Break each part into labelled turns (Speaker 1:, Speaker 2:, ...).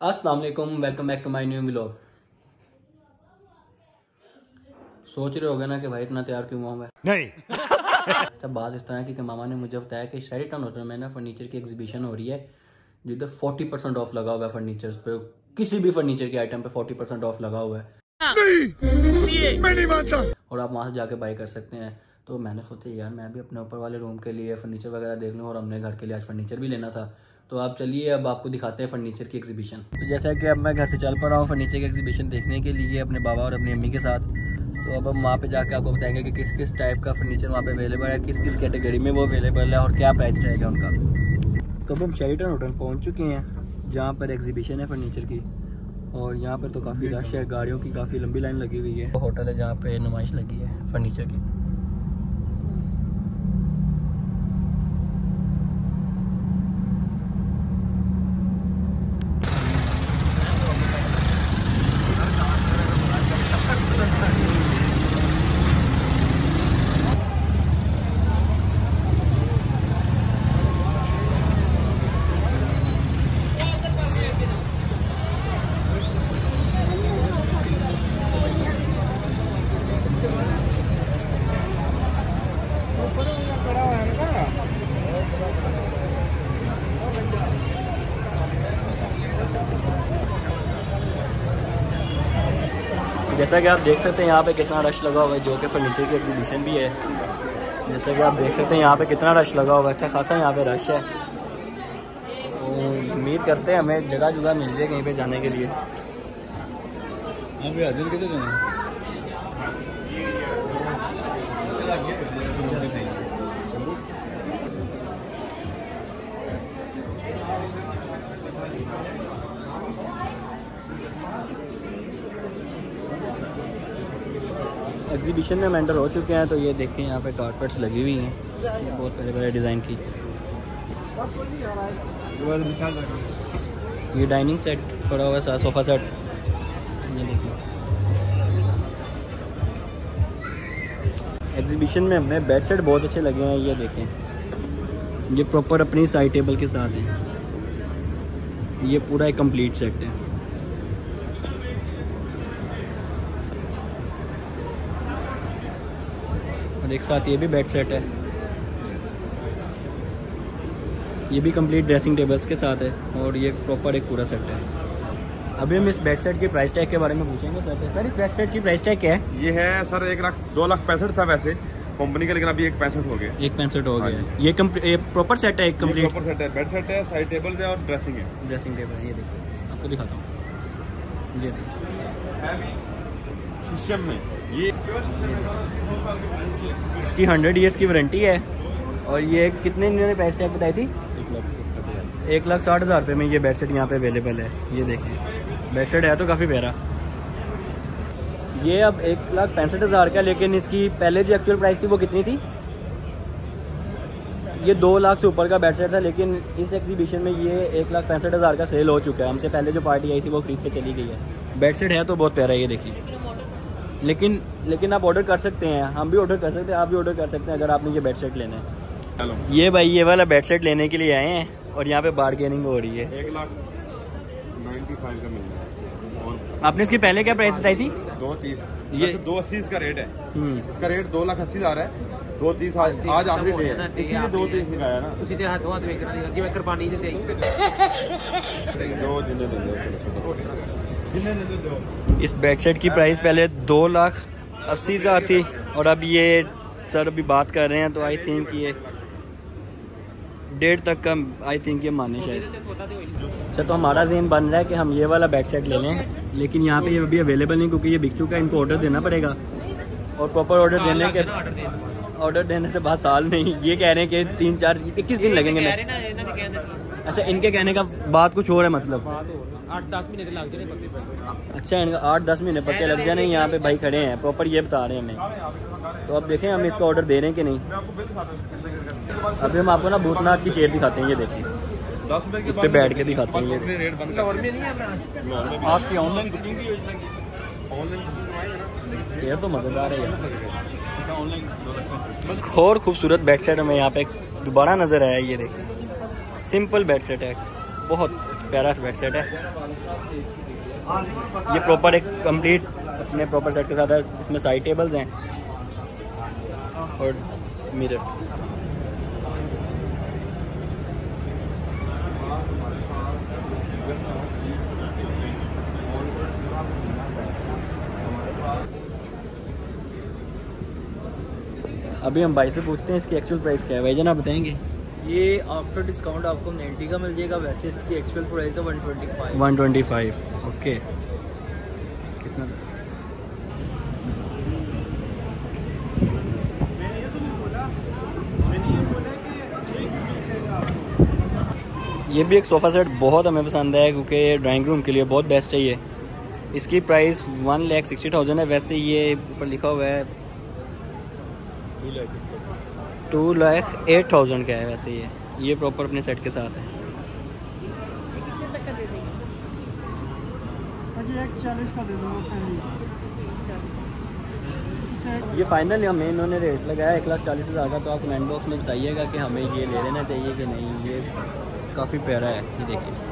Speaker 1: अस्सलाम वालेकुम welcome back to my new vlog सोच रहे होगे ना कि भाई इतना तैयार क्यों हुआ मैं?
Speaker 2: नहीं।
Speaker 1: अच्छा बात इस तरह की कि मामा ने मुझे बताया कि शेरिटन होटल में ना फर्नीचर की एग्जीबिशन हो रही है जिधर फोर्टी परसेंट ऑफ़ लगा हुआ है फर्नीचर पे। किसी भी फर्नीचर के आइटम पे फोर्टी परसेंट ऑफ़ लगा हुआ है।
Speaker 2: मैं नहीं मानता।
Speaker 1: और आप वहाँ से जाके बाई कर सकते हैं। तो मैंने सोचा यार मैं भी अपने ऊपर वाले रूम के लिए फर्नीचर वगैरह देख लूँ। और हमने घर के लिए आज फर्नीचर भी लेना था। तो आप चलिए अब आपको दिखाते हैं फर्नीचर की एग्जीबिशन तो जैसा कि अब मैं घर से चल पा रहा हूँ फर्नीचर की एग्जीबिशन देखने के लिए अपने बाबा और अपनी अम्मी के साथ। तो अब हम वहाँ पे जाके आपको बताएँगे कि किस किस टाइप का फर्नीचर वहाँ पे अवेलेबल है किस किस कैटेगरी में वो अवेलेबल है और क्या प्राइस रहेगा उनका। तो अब हम शेरिटन होटल पहुँच चुके हैं जहाँ पर एग्जीबिशन है फर्नीचर की। और यहाँ पर तो काफ़ी रश है गाड़ियों की काफ़ी लंबी लाइन लगी हुई है। होटल है जहाँ पर नुमाइश लगी है फर्नीचर की। जैसा कि आप देख सकते हैं यहाँ पे कितना रश लगा हुआ है, जो कि फर्नीचर की एग्जीबिशन भी है। जैसा कि आप देख सकते हैं यहाँ पे कितना रश लगा हुआ है। अच्छा खासा यहाँ पे रश है। तो उम्मीद करते हैं हमें जगह जगह मिल जाए कहीं पे जाने के लिए।
Speaker 2: आप आदिल कितने जाना
Speaker 1: एग्जीबिशन में हम एंटर हो चुके हैं तो ये देखें यहाँ पे कारपेट्स लगी हुई हैं। बहुत बड़े बड़े डिज़ाइन की। ये डाइनिंग सेट पड़ा हुआ है सोफ़ा सेट ये देखें। एग्जीबिशन में हमें बेड सेट बहुत अच्छे लगे हैं, ये देखें। ये प्रॉपर अपनी साइड टेबल के साथ है। ये पूरा एक कंप्लीट सेट है। और एक साथ ये भी बेड सेट है। ये भी कंप्लीट ड्रेसिंग टेबल्स के साथ है और ये प्रॉपर एक पूरा सेट है। अभी हम इस बेड सेट की प्राइस टैग के बारे में पूछेंगे सर से। सर इस बेड सेट की प्राइस टैग क्या है?
Speaker 3: ये है सर एक लाख दो लाख पैंसठ था वैसे कंपनी का लेकिन अभी एक पैंसठ हो गया।
Speaker 1: एक पैंसठ हो गया। है ये ये प्रॉपर सेट है एक कंप्लीट
Speaker 3: प्रॉपर सेट है। बेड सेट है साइड टेबल है और ड्रेसिंग है।
Speaker 1: ड्रेसिंग टेबल ये देख सकते हैं। आपको दिखाता हूँ। ये देखिए
Speaker 3: शीशम में। ये
Speaker 1: इसकी हंड्रेड ईयर्स की वारंटी है। और ये कितने इन्होंने प्राइस टैग बताई थी?
Speaker 3: एक लाख
Speaker 1: साठ हज़ार रुपये में ये बेड सेट यहाँ पे अवेलेबल है। ये देखें। बेड सेट है तो काफ़ी प्यारा। ये अब एक लाख पैंसठ हज़ार का लेकिन इसकी पहले जो एक्चुअल प्राइस थी वो कितनी थी? ये दो लाख से ऊपर का बेड सेट था, लेकिन इस एग्जीबिशन में ये एक लाख पैंसठ हज़ार का सेल हो चुका है। हमसे पहले जो पार्टी आई थी वो खरीद के चली गई है। बेड सेट है तो बहुत प्यारा ये देखिए। लेकिन लेकिन आप ऑर्डर कर सकते हैं। हम भी ऑर्डर कर सकते हैं आप भी ऑर्डर कर सकते हैं अगर आपने ये बेड सेट लेना है।
Speaker 3: चलो।
Speaker 1: ये भाई ये वाला बेड सेट लेने के लिए आए हैं और यहाँ पे बार्गेनिंग हो रही है।
Speaker 3: एक लाख नाइन्टी फाइव का मिल रहा है
Speaker 1: आपने इसकी पहले क्या प्राइस बताई थी?
Speaker 3: दो तीस।
Speaker 1: ये-
Speaker 3: दो अस्सी इसका रेट है।
Speaker 1: हम्म।
Speaker 3: इसका रेट दो लाख अस्सी हज़ार है। दो तीस आज आज आखिरी डे है इसीलिए दो तीस लगाया ना
Speaker 4: ਤੁਸੀਂ ਤੇ ਹੱਥ ਹੱਥ ਵੇਖਣਾ ਜਿਵੇਂ ਕੁਰਬਾਨੀ ਦਿੰਦੇ
Speaker 3: दो जिन्ने दे दो चलो चलो जिन्ने दे दो
Speaker 1: इस बेड सेट की प्राइस पहले दो लाख अस्सी हज़ार थी और अब ये सर अभी बात कर रहे हैं तो आई थिंक ये डेढ़ तक का आई थिंक ये माने शायद अच्छा तो हमारा जेन बन रहा है कि हम ये वाला बेड सेट ले लें लेकिन यहाँ पे ये अभी अवेलेबल नहीं क्योंकि ये बिक चुका है इनको ऑर्डर देना पड़ेगा और प्रॉपर ऑर्डर देने के ऑर्डर देने से बाद साल नहीं ये कह रहे हैं कि तीन चार इक्कीस दिन लगेंगे अच्छा इनके कहने का बात कुछ और है मतलब।
Speaker 4: आठ दस महीने लग जाने
Speaker 1: अच्छा इनका आठ दस महीने पक्के लग जाने यहाँ पे भाई खड़े हैं प्रॉपर ये बता रहे हैं हमें। तो अब देखें हम इसका ऑर्डर दे रहे हैं कि नहीं। अभी हम आपको ना भूतनाथ की चेयर दिखाते हैं ये देखें। इस पे बैठ के दिखाते हैं ये
Speaker 3: आपकी ऑनलाइन बुकिंग
Speaker 1: चेयर तो मज़ेदार है यार। और खूबसूरत बेड सेट हमें यहाँ पे दोबारा नज़र आया, ये देखिए सिंपल बेड सेट है, बहुत प्यारा बेड सेट है। ये प्रॉपर एक कंप्लीट अपने प्रॉपर सेट के साथ है, जिसमें साइड टेबल्स हैं और मिरर अभी हम भाई से पूछते हैं इसकी एक्चुअल प्राइस क्या है। भाई आप बताएँगे?
Speaker 5: ये आफ्टर डिस्काउंट आपको 90 का मिल जाएगा वैसे इसकी एक्चुअल प्राइस है 125
Speaker 1: 125 ओके कितना? ये भी एक सोफ़ा सेट बहुत हमें पसंद है क्योंकि ड्राइंग रूम के लिए बहुत बेस्ट है ये। इसकी price one lakh sixty thousand है वैसे ये ऊपर लिखा हुआ है टू लाख एट थाउज़ेंड का है वैसे ये। ये प्रॉपर अपने सेट के साथ है। ये फाइनल हमें इन्होंने रेट लगाया एक लाख चालीस हज़ार का तो आप कमेंट बॉक्स में बताइएगा कि हमें ये ले लेना चाहिए कि नहीं। ये काफ़ी प्यारा है ये देखिए।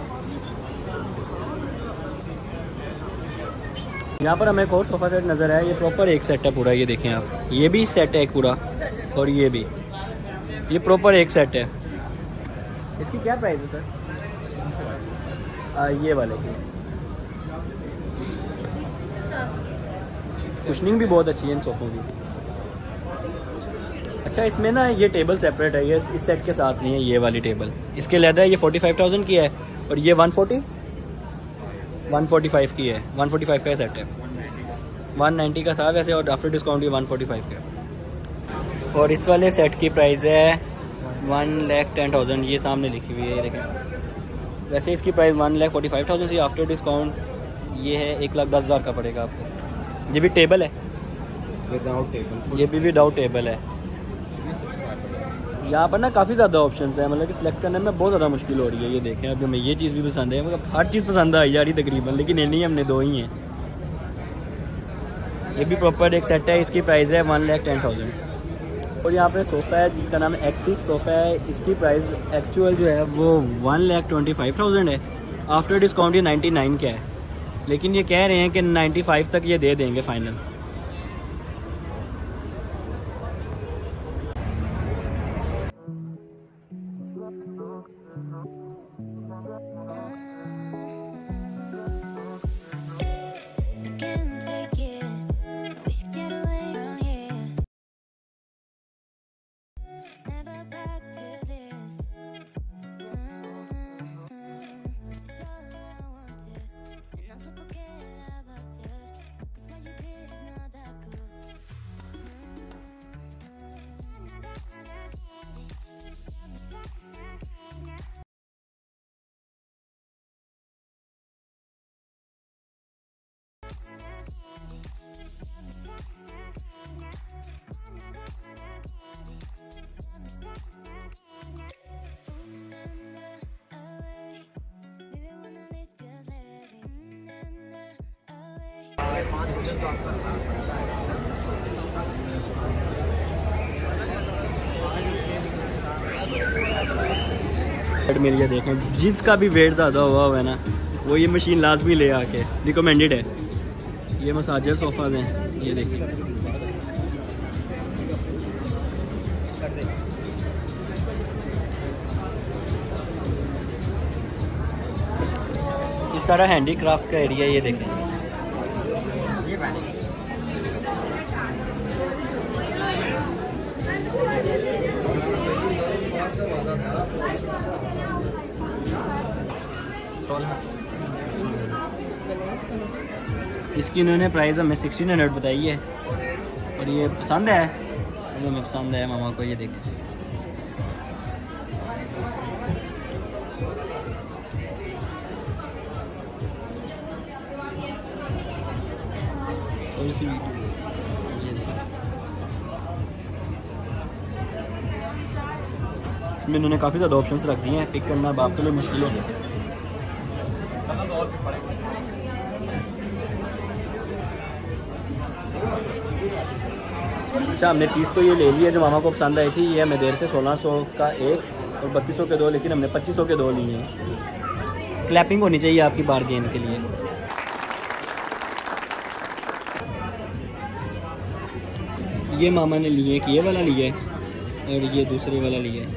Speaker 1: यहाँ पर हमें एक और सोफ़ा सेट नज़र आया ये प्रॉपर एक सेट है पूरा ये देखें आप। ये भी सेट है पूरा और ये भी। ये प्रॉपर एक सेट है। इसकी क्या प्राइस है सर आ, ये वाले की। कुशनिंग भी बहुत अच्छी है इन सोफ़ों की। अच्छा इसमें ना ये टेबल सेपरेट है ये इस सेट के साथ नहीं है ये वाली टेबल इसके है ये फोर्टी फाइव थाउज़ेंड की है और ये one forty one forty five की है। वन फोर्टी फाइव का सेट है। वन नाइन्टी का था वैसे और आफ्टर डिस्काउंट भी वन फोर्टी फाइव का। और इस वाले सेट की प्राइस है वन लैख टेन थाउज़ेंड। ये सामने लिखी हुई है ये देखें। वैसे इसकी price one lakh forty five thousand थी आफ्टर डिस्काउंट ये है एक लाख दस हज़ार का पड़ेगा आपको। ये भी टेबल है।
Speaker 3: विदाउट टेबल
Speaker 1: ये भी विदाउट टेबल है। यहाँ पर ना काफ़ी ज़्यादा ऑप्शन है। मतलब कि सिलेक्ट करने में बहुत ज़्यादा मुश्किल हो रही है, ये देखें। अभी हमें ये चीज़ भी पसंद है मतलब हर चीज़ पसंद आई जा रही तकरीबन, लेकिन इन्हीं हमने दो ही हैं। ये भी प्रॉपर एक सेट है, इसकी प्राइस है वन लैख टेन थाउज़ेंड और यहाँ पे सोफ़ा है, जिसका नाम एक्सिस सोफ़ा है। इसकी प्राइस एक्चुअल जो है, वो one lakh twenty five thousand है। आफ्टर डिस्काउंट ये नाइन्टी नाइन का है। लेकिन ये कह रहे हैं कि नाइन्टी फाइव तक ये दे देंगे फाइनल मिल गया देखें। जिसका भी वेट ज़्यादा हुआ हुआ है ना, वो ये मशीन लाजमी ले आके रिकमेंडेड है। ये मसाजर सोफ़ाज हैं, ये देखिए ये सारा हैंडी क्राफ्ट का एरिया ये देखें। इसकी इन्होंने प्राइस हमें सिक्सटीन हंड्रेड बताई है। और ये पसंद है? हमें पसंद है, मामा को ये देखें। सी इसमें इन्होंने काफ़ी ज़्यादा ऑप्शंस रख दिए हैं। पिक करना बाप के लिए मुश्किल हो गया। अच्छा हमने चीज़ तो ये ले ली है, जो मामा को पसंद आई थी। ये हमें देर से सोलह सौ का एक और बत्तीस सौ के दो, लेकिन हमने पच्चीस सौ के दो लिए हैं। क्लैपिंग होनी चाहिए आपकी बार बारगेन के लिए। ये मामा ने लिए एक ये वाला लिया है और ये दूसरे वाला लिया है।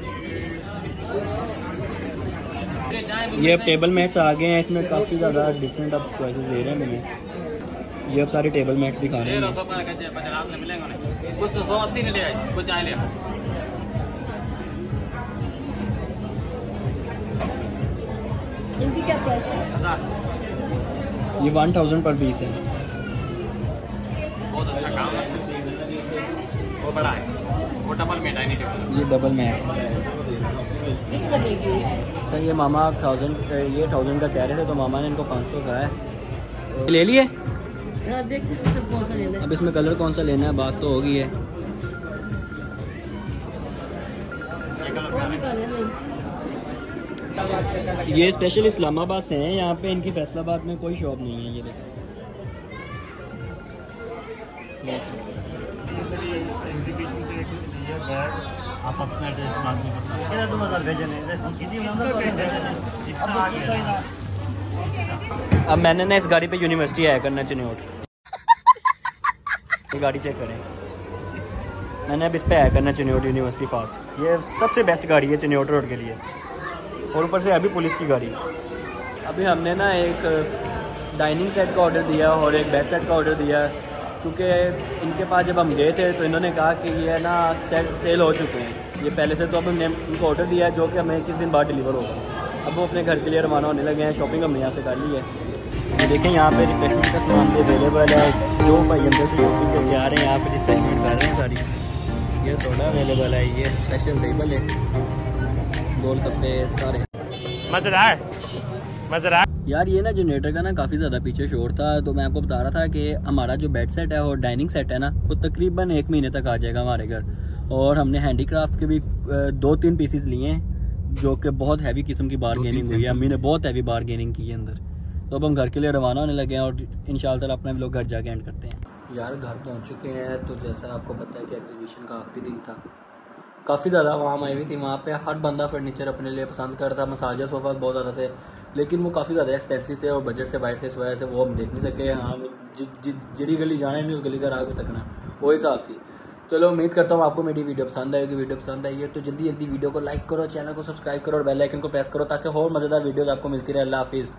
Speaker 1: ये अब टेबल मैट्स आ गए हैं इसमें काफ़ी ज़्यादा डिफरेंट अब चॉइसेस दे रहे हैं हमें ये अब सारे टेबल मैट्स दिखा रहे हैं।
Speaker 6: इनकी क्या प्राइस है?
Speaker 1: ये वन थाउज़ेंड पर पीस है।
Speaker 4: बहुत अच्छा काम है। वो बड़ा है। वो डबल में डाइनिंग टेबल
Speaker 1: ये डबल मैट है। सर ये मामा थाउज़ेंड ये थाउज़ेंड का कह रहे थे तो मामा ने इनको पाँच सौ का है। ले लिए?
Speaker 6: हाँ देखते हैं सब कौन सा लेना है?
Speaker 1: अब इसमें कलर कौन सा लेना है बात तो होगी है। ये स्पेशल इस्लामाबाद से हैं यहाँ पे इनकी फैसलाबाद में कोई शॉप नहीं है ये देखो अब मैंने ना इस गाड़ी पे यूनिवर्सिटी आया करना चिन्होट ये गाड़ी चेक करें। मैंने अब इस पे आया करना चिन्होट यूनिवर्सिटी फास्ट ये सबसे बेस्ट गाड़ी है चिन्होट रोड के लिए। और ऊपर से अभी पुलिस की गाड़ी। अभी हमने ना एक डाइनिंग सेट का ऑर्डर दिया और एक बेड सेट का ऑर्डर दिया। क्योंकि इनके पास जब हम गए थे तो इन्होंने कहा कि ये ना सेट सेल हो चुके हैं। ये पहले से तो अब हमने उनको ऑर्डर दिया है, जो कि हमें किस दिन बाद डिलीवर होगा। अब वो अपने घर के लिए रवाना होने लगे हैं शॉपिंग हमने यहाँ से कर ली है। देखें, यहाँ पे रिफ्रेशमेंट का सामान भी अवेलेबल है। जो भाई अंदर से शॉपिंग करके आ रहे हैं, यहाँ पे रिफ्रेशमेंट कर रहे हैं सारी। ये सोडा अवेलेबल है, ये स्पेशल टेबल है। गोलगप्पे, सारे।
Speaker 3: मज़ेदार। मज़ेदार।
Speaker 1: यार ये ना जनरेटर का ना काफ़ी ज़्यादा पीछे शोर था तो मैं आपको बता रहा था कि हमारा जो बेड सेट है और डाइनिंग सेट है ना वो तकरीबन एक महीने तक आ जाएगा हमारे घर। और हमने हैंडीक्राफ्ट के भी दो तीन पीसीस लिए हैं जो कि बहुत हैवी किस्म की बारगेनिंग हुई है। अम्मी ने बहुत हैवी बारगेनिंग की है अंदर। तो अब हम घर के लिए रवाना होने लगे हैं और इन ताला अपना लोग घर जाके एंड करते हैं। यार घर पहुँच चुके हैं तो जैसा आपको पता है कि एग्जीबिशन का आखिरी दिन था। काफ़ी ज़्यादा वहाँ आई हुई थी वहाँ पे। हर बंदा फर्नीचर अपने लिए पसंद कर रहा था मसाजा सोफा बहुत ज़्यादा थे। लेकिन वो काफ़ी ज़्यादा एक्सपेंसिव थे और बजट से बाहर थे, इस वजह से वो हम देख नहीं सके। हाँ जिड़ी गली जाना नहीं उस गली का राह भी तकना वो हिसाब से। चलो, उम्मीद करता हूँ आपको मेरी वीडियो पसंद आएगी। वीडियो पसंद आई है तो जल्दी जल्दी वीडियो को लाइक करो चैनल को सब्सक्राइब करो और बेल आइकन को प्रेस करो ताकि और मज़ेदार वीडियोज़ आपको मिलती रहे। अल्लाह हाफिज़।